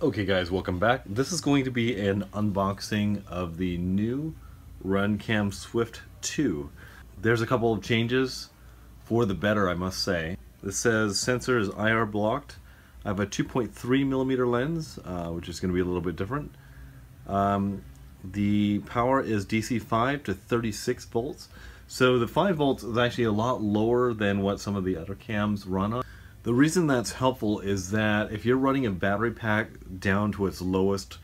Okay guys, welcome back. This is going to be an unboxing of the new RunCam Swift 2. There's a couple of changes for the better, I must say. This says sensor is IR blocked. I have a 2.3 millimeter lens, uh, which is going to be a little bit different. Um, the power is DC 5 to 36 volts. So the 5 volts is actually a lot lower than what some of the other cams run on. The reason that's helpful is that if you're running a battery pack down to its lowest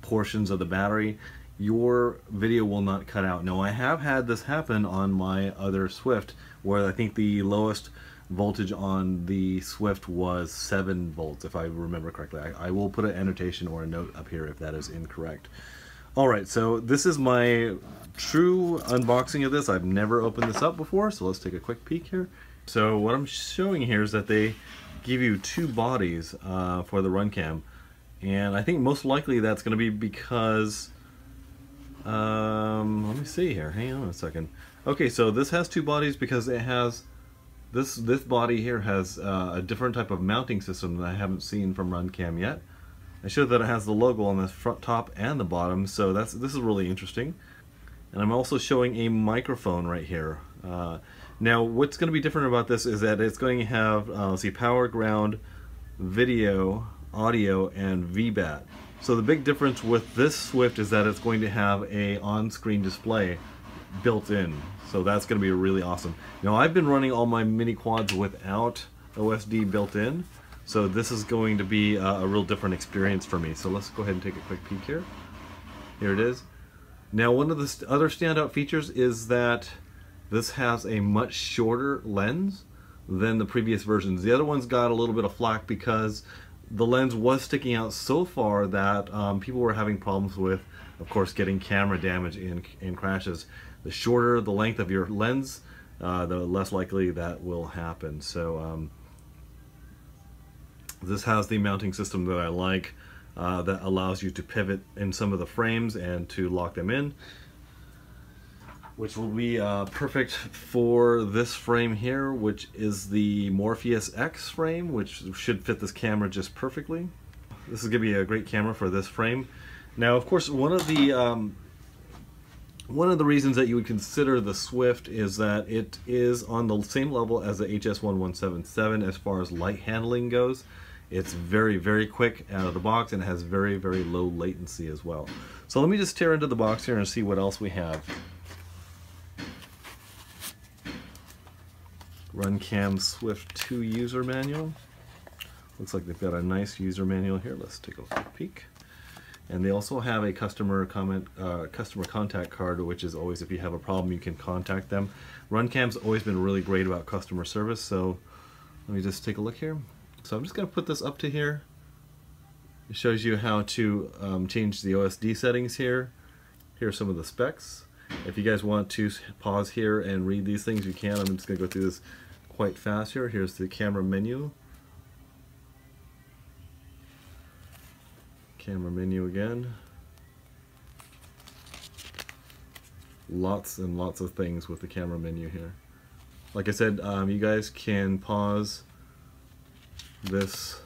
portions of the battery, your video will not cut out. Now I have had this happen on my other Swift where I think the lowest voltage on the Swift was 7 volts if I remember correctly. I, I will put an annotation or a note up here if that is incorrect. Alright, so this is my true unboxing of this. I've never opened this up before, so let's take a quick peek here. So what I'm showing here is that they give you two bodies uh, for the RunCam. And I think most likely that's going to be because, um, let me see here, hang on a second. Okay, so this has two bodies because it has, this this body here has uh, a different type of mounting system that I haven't seen from RunCam yet. I showed that it has the logo on the front top and the bottom, so that's this is really interesting. And I'm also showing a microphone right here. Uh, now, what's going to be different about this is that it's going to have, uh, let's see, power, ground, video, audio, and VBAT. So the big difference with this Swift is that it's going to have a on-screen display built in. So that's going to be really awesome. Now, I've been running all my mini quads without OSD built in. So this is going to be a, a real different experience for me. So let's go ahead and take a quick peek here. Here it is. Now, one of the other standout features is that this has a much shorter lens than the previous versions. The other ones got a little bit of flack because the lens was sticking out so far that um, people were having problems with, of course, getting camera damage in, in crashes. The shorter the length of your lens, uh, the less likely that will happen. So um, this has the mounting system that I like uh, that allows you to pivot in some of the frames and to lock them in which will be uh, perfect for this frame here, which is the Morpheus X frame, which should fit this camera just perfectly. This is going to be a great camera for this frame. Now, of course, one of the um, one of the reasons that you would consider the Swift is that it is on the same level as the HS1177 as far as light handling goes. It's very, very quick out of the box and has very, very low latency as well. So let me just tear into the box here and see what else we have. RunCam Swift 2 user manual. Looks like they've got a nice user manual here. Let's take a quick peek. And they also have a customer comment, uh, customer contact card, which is always if you have a problem, you can contact them. RunCam's always been really great about customer service, so let me just take a look here. So I'm just going to put this up to here. It shows you how to um, change the OSD settings here. Here are some of the specs. If you guys want to pause here and read these things, you can. I'm just going to go through this quite fast here. Here's the camera menu. Camera menu again. Lots and lots of things with the camera menu here. Like I said, um, you guys can pause this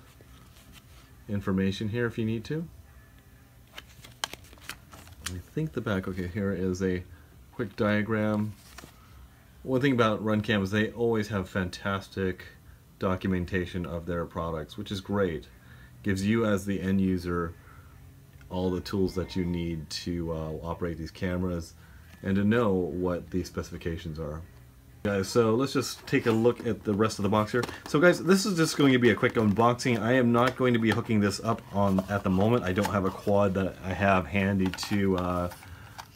information here if you need to. I think the back, okay, here is a quick diagram one thing about RunCam is they always have fantastic documentation of their products, which is great. Gives you as the end user all the tools that you need to uh, operate these cameras and to know what the specifications are. Guys, so let's just take a look at the rest of the box here. So guys, this is just going to be a quick unboxing. I am not going to be hooking this up on at the moment. I don't have a quad that I have handy to uh,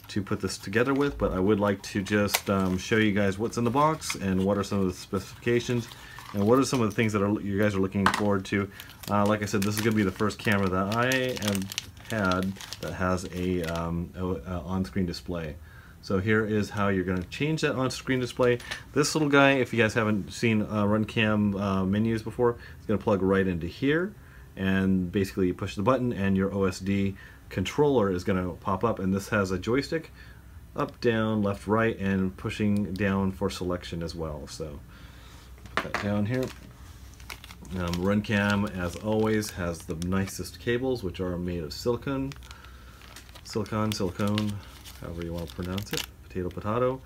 to put this together with, but I would like to just um, show you guys what's in the box and what are some of the specifications and what are some of the things that are, you guys are looking forward to. Uh, like I said, this is going to be the first camera that I have had that has a, um, a, on-screen display. So here is how you're going to change that on-screen display. This little guy, if you guys haven't seen uh, RunCam uh, menus before, it's going to plug right into here and basically you push the button and your OSD controller is going to pop up and this has a joystick up, down, left, right, and pushing down for selection as well. So put that down here. Um, Runcam, as always, has the nicest cables, which are made of silicon, silicon, silicone, however you want to pronounce it, potato, potato.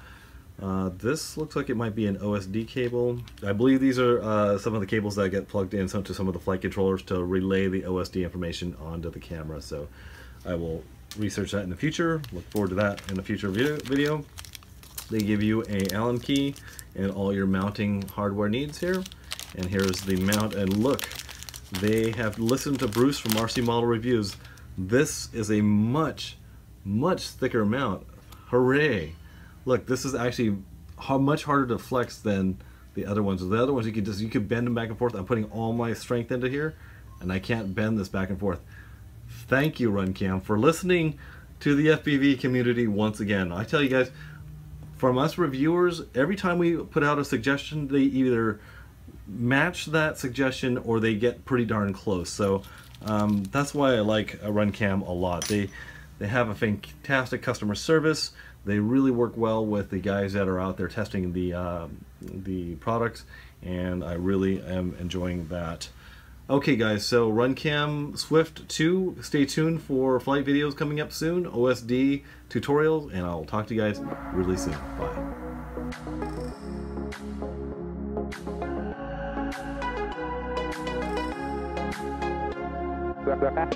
Uh, this looks like it might be an OSD cable. I believe these are uh, some of the cables that get plugged in to some of the flight controllers to relay the OSD information onto the camera. So I will research that in the future. Look forward to that in a future video. They give you a Allen key and all your mounting hardware needs here. And here's the mount. And look, they have listened to Bruce from RC Model Reviews. This is a much, much thicker mount. Hooray! Look, this is actually much harder to flex than the other ones. The other ones you could just you could bend them back and forth. I'm putting all my strength into here, and I can't bend this back and forth. Thank you, Runcam, for listening to the FPV community once again. I tell you guys, from us reviewers, every time we put out a suggestion, they either match that suggestion or they get pretty darn close. So um, that's why I like Runcam a lot. They they have a fantastic customer service. They really work well with the guys that are out there testing the uh, the products, and I really am enjoying that. Okay, guys, so Runcam Swift 2, stay tuned for flight videos coming up soon, OSD tutorials, and I'll talk to you guys really soon. Bye. Down.